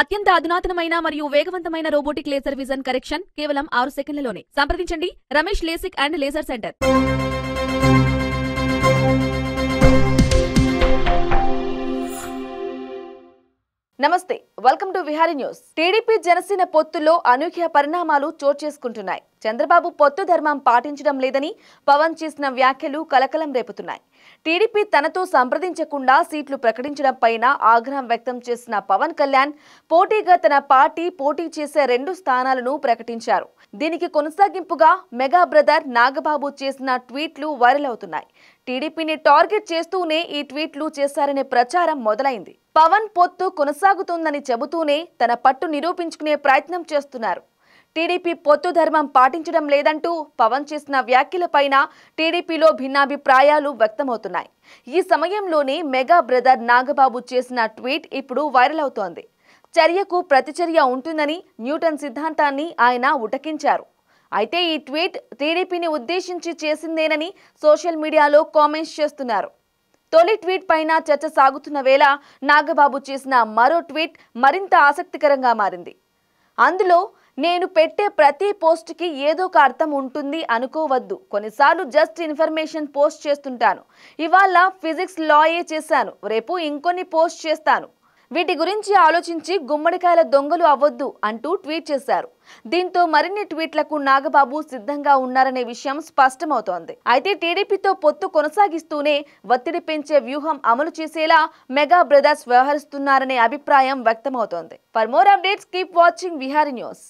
అత్యంత అధునాతనమైన మరియు వేగవంతమైన రోబోటిక్ లేజర్ విజన్ కరెక్షన్ కేవలం ఆరు సెకండ్లలోనే. సంప్రదించండి. Ramesh LASIK and laser centre. నమస్తే. Welcome to Vihari news. TDP Janasena పొత్తులో అనూహ్య పరిణామాలు చోటు చేసుకుంటున్నాయి. చంద్రబాబు పొత్తు ధర్మం పాటించడం లేదని పవన్ చేసిన వ్యాఖ్యలు కలకలం రేపుతున్నాయి. టీడీపీ తనతో సంప్రదించకుండా సీట్లు ప్రకటించడం పైన ఆగ్రహం వ్యక్తం చేసిన పవన్ కళ్యాణ్ పోటీగా తన పార్టీ పోటీ చేసే రెండు స్థానాలను ప్రకటించారు. దీనికి కొనసాగింపుగా మెగా బ్రదర్ నాగబాబు చేసిన ట్వీట్లు వైరల్ అవుతున్నాయి. టీడీపీని టార్గెట్ చేస్తూనే ఈ ట్వీట్లు చేశారనే ప్రచారం మొదలైంది. పవన్ పొత్తు కొనసాగుతుందని చెబుతూనే తన పట్టు నిరూపించుకునే ప్రయత్నం చేస్తున్నారు. టీడీపీ పొత్తు ధర్మం పాటించడం లేదంటూ పవన్ చేసిన వ్యాఖ్యలపైన టీడీపీలో భిన్నాభిప్రాయాలు వ్యక్తమవుతున్నాయి. ఈ సమయంలోనే మెగా బ్రదర్ నాగబాబు చేసిన ట్వీట్ ఇప్పుడు వైరల్ అవుతోంది. చర్యకు ప్రతిచర్య ఉంటుందని న్యూటన్ సిద్ధాంతాన్ని ఆయన ఉటకించారు. అయితే ఈ ట్వీట్ టీడీపీని ఉద్దేశించి చేసిందేనని సోషల్ మీడియాలో కామెంట్స్ చేస్తున్నారు. తొలి ట్వీట్ పైన చర్చ సాగుతున్న వేళ నాగబాబు చేసిన మరో ట్వీట్ మరింత ఆసక్తికరంగా మారింది. అందులో నేను పెట్టే ప్రతి పోస్ట్కి ఏదో ఒక అర్థం ఉంటుంది అనుకోవద్దు. కొన్నిసార్లు జస్ట్ ఇన్ఫర్మేషన్ పోస్ట్ చేస్తుంటాను. ఇవాళ ఫిజిక్స్ లాయే చేశాను. రేపు ఇంకొన్ని పోస్ట్ చేస్తాను. వీటి గురించి ఆలోచించి గుమ్మడికాయల దొంగలు అవ్వద్దు అంటూ ట్వీట్ చేశారు. దీంతో మరిన్ని ట్వీట్లకు నాగబాబు సిద్ధంగా ఉన్నారనే విషయం స్పష్టమవుతోంది. అయితే టీడీపీతో పొత్తు కొనసాగిస్తూనే ఒత్తిడి పెంచే వ్యూహం అమలు చేసేలా మెగా బ్రదర్స్ వ్యవహరిస్తున్నారనే అభిప్రాయం వ్యక్తమవుతోంది. For more updates keep watching Vihari news.